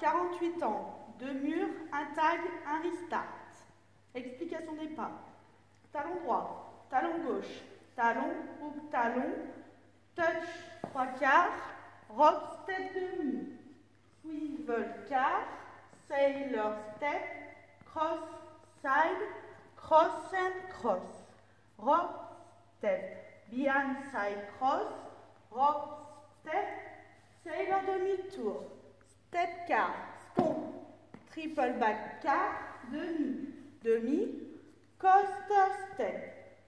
48 ans, deux murs, un tag, un restart. Explication des pas. Talon droit, talon gauche, talon, hook, talon, touch, trois quarts, rock, step demi, swivel, quart, sailor, step, cross, side, cross and cross, rock, step, behind, side, cross, rock, step, sailor, demi-tour, step, quart, stomp, triple back, quart, demi, demi, coaster, step,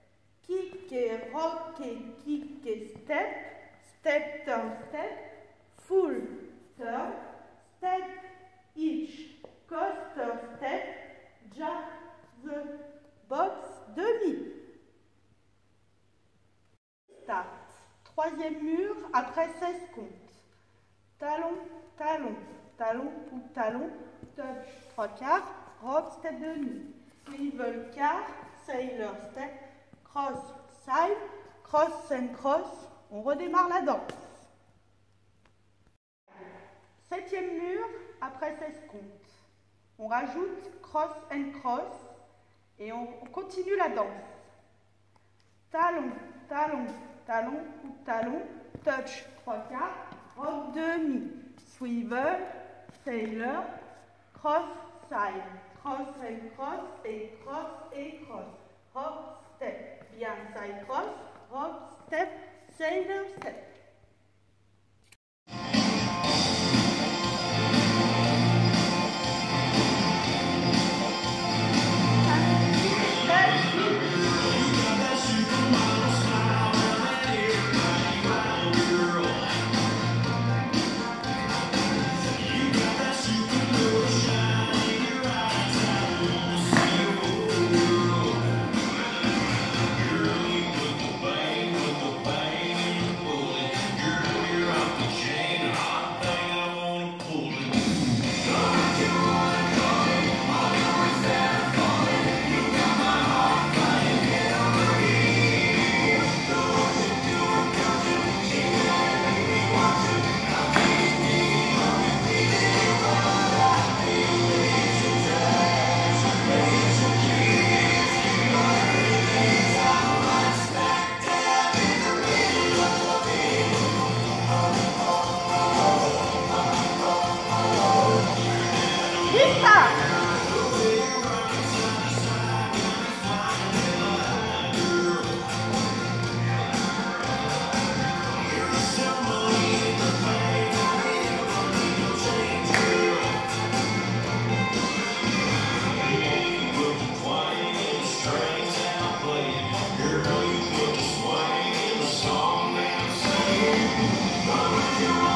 kick et rock et kick et step, step, turn, step, full, turn, step, each, coaster, step, jack, the box, demi. Start. Troisième mur après 16 comptes. Talon, talon, talon, ou talon, touch, trois quarts, rock, step demi. Swivel, quart, sailor, step, cross, side, cross and cross. On redémarre la danse. Septième mur après 16 comptes. On rajoute cross and cross et on continue la danse. Talon, talon, talon, ou talon, touch, trois quarts, rock demi, swivel, sailor, cross, side, cross and cross et cross et cross, rock, step, behind side cross, rock, step, sailor, step. you.